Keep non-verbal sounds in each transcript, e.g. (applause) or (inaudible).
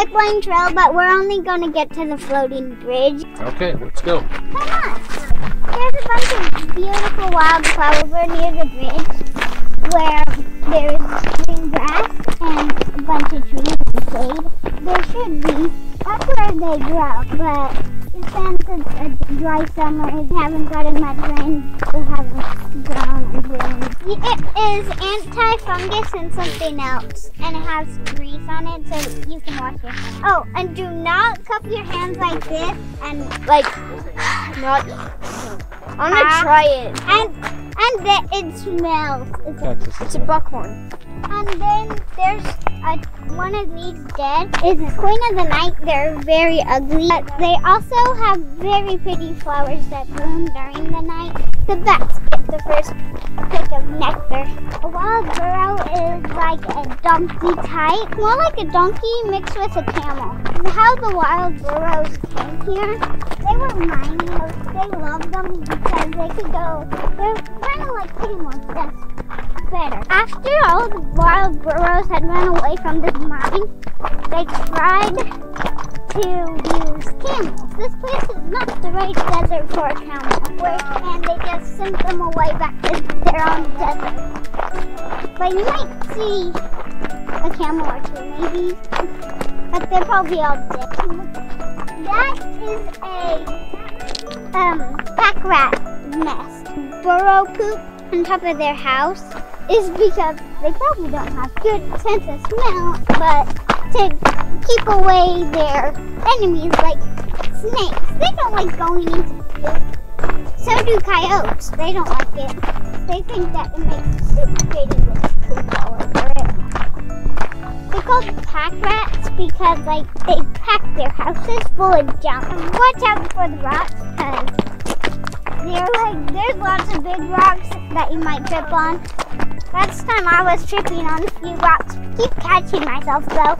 Pipeline Trail, but we're only going to get to the floating bridge. Okay, let's go. Come on. There's a bunch of beautiful wildflower near the bridge where there's green grass and a bunch of trees and shade. There should be. That's where they grow, but since it's a dry summer, it haven't gotten much rain, they haven't grown. It is anti-fungus and something else, and it has grease on it, so you can wash your hands. Oh, and do not cup your hands like this, and Like, (gasps) not. I'm gonna Ah. try it. and and that it smells. It's a Catch this It's a buckhorn. And then there's a, one of these dead. It's Queen of the Night. They're very ugly. But they also have very pretty flowers that bloom during the night. The bats get the first pick of nectar. A wild burro is like a donkey type. More like a donkey mixed with a camel. How the wild burros came here, they were mining. They loved them because they could go, they're kind of like much just better. After all the wild burros had run away from this mine, they tried to use camels. This place is not the right desert for a camel, where, and they just sent them away back to their own desert. But you might see a camel or two, maybe, but they're probably all dead. That is a um, pack rat nest. Burro poop on top of their house is because they probably don't have good sense of smell, but to keep away their enemies like snakes. They don't like going into poop. So do coyotes. They don't like it. They think that it makes soup pretty with poop all over it. They're called pack rats because like they pack their houses full of junk. Watch out for the rats because they're like there's lots of big rocks that you might trip on. Last time I was tripping on a few rocks. Keep catching myself though.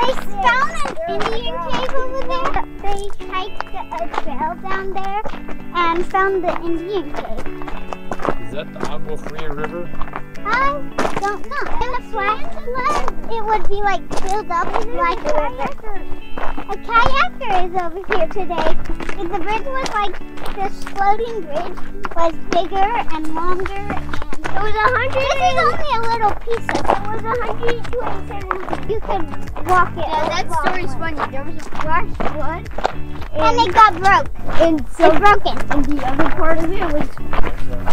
They found an Indian cave over there. They hiked a trail down there and found the Indian cave. Is that the Agua Fria River? I don't know. In the flat flood, it would be like filled up with like a river. A kayaker is over here today. The bridge was like this floating bridge was bigger and longer and It was a hundred. this is only a little piece of it. It was a hundred and twenty-seven. You could walk it. Yeah, that story's it. funny. There was a flash flood, And it got broke. and so It's broken. and the other part of it was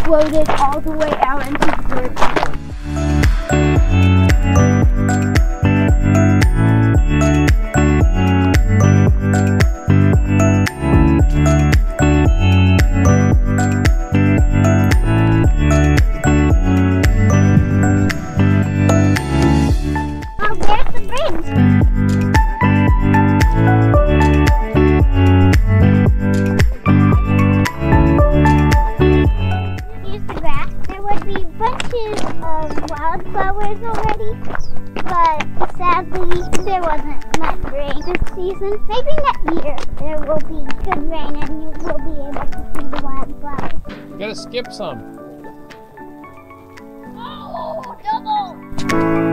floated all the way out into the river. Much rain this season. Maybe next year there will be good rain and you will be able to see the wildflowers. You gotta skip some. Oh, double!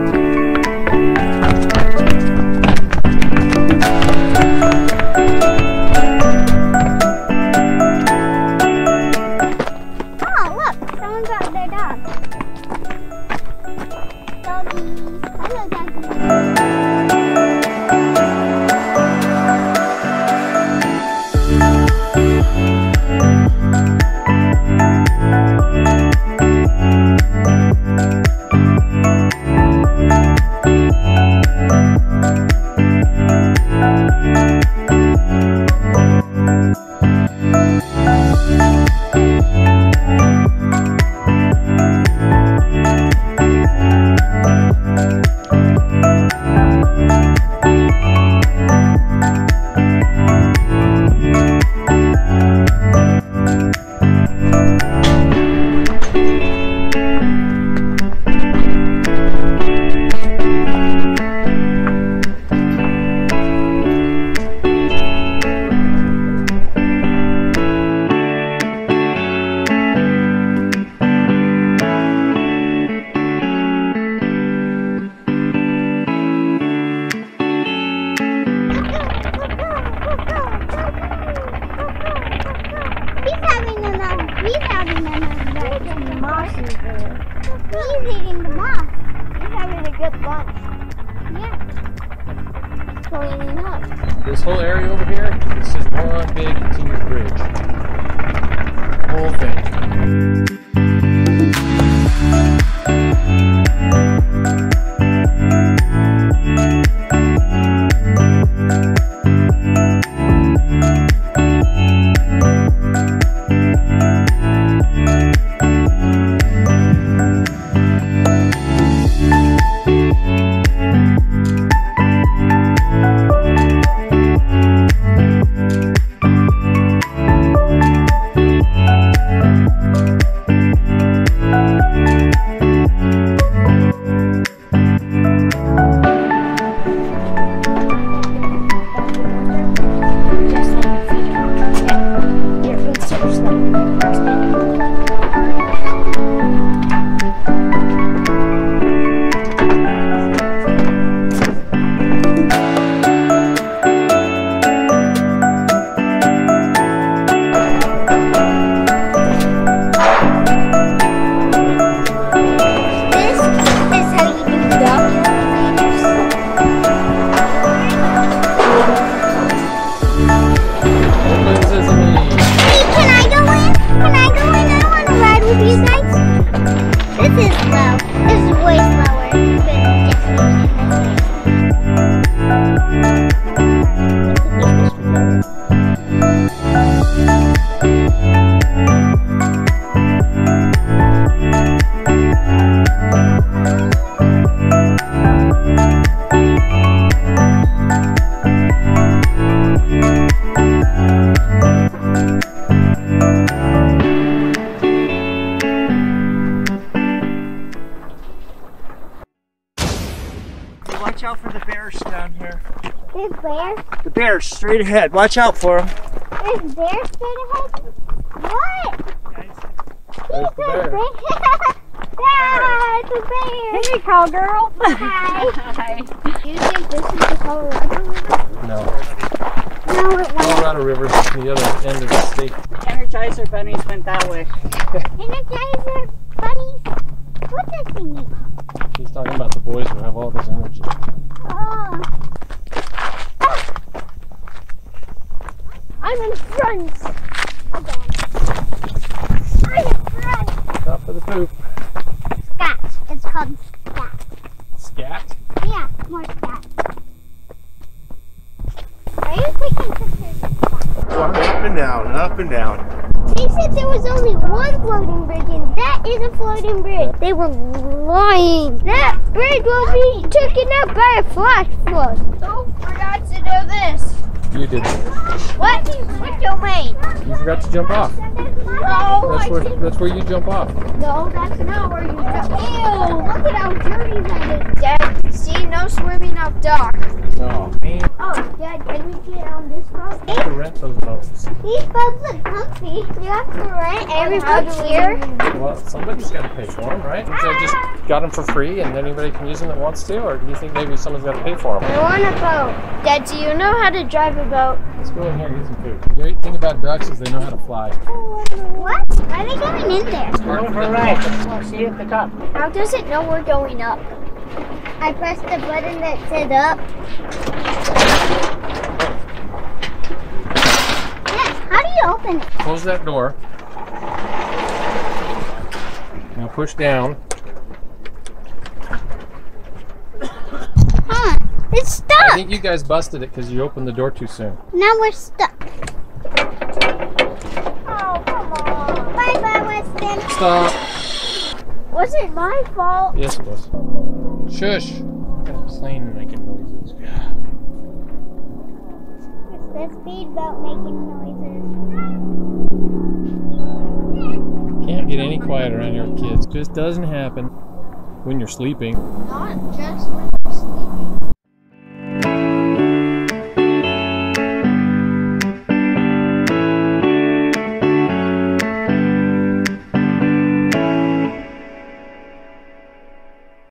Yeah. Cleaning up. This whole area over here, this is one big continuous bridge. Watch out for the bears down here. There's bears. The bears straight ahead. Watch out for them. There's bears straight ahead. What? There's the bear. yeah, it's (laughs) a bear. Hey, cowgirl. Hi. (laughs) Hi. Do you think this is the Colorado River? No. No, it won't. Colorado River's at the other end of the state. Energizer bunnies went that way. (laughs) Energizer bunnies. What does he mean? He's talking about the boys who have all this energy. Oh. Ah. I'm in front. I'm in front. Stop for the poop. Scat. It's called scat. Scat. Yeah, more scat. Are you taking pictures? Walk up and down, up and down. They said there was only one floating bridge, and that is a floating bridge. They were lying. That bridge will be taken out by a flash flood. Oh, forgot to do this. You did. What? What domain? You forgot to jump off. No, That's where that's where you jump off. No, that's not where you go. Ew, look at how dirty that is. Dad, see, no swimming up dock. No, man. Oh, Dad, can we get on this boat? You have to rent those boats. These boats look comfy. You have to rent every boat here. Well, somebody's got to pay for them, right? So I just ah. got them for free, and anybody can use them that wants to, or do you think maybe someone's got to pay for them? I want a boat. Dad, do you know how to drive a boat? Let's go in here and get some food. The great thing about ducks is they know how to fly. What? Why are they going in there? Go for a ride. See you at the top. How does it know we're going up? I pressed the button that said up. Yes, how do you open it? Close that door. Now push down. Huh? It's stuck. I think you guys busted it because you opened the door too soon. Now we're stuck. Oh, come on. Bye bye, Weston. Stop. Was it my fault? Yes, it was. Shush. Got a plane making noises. It's the speedboat making noises. Can't get any quiet around your kids. Just doesn't happen when you're sleeping. Not just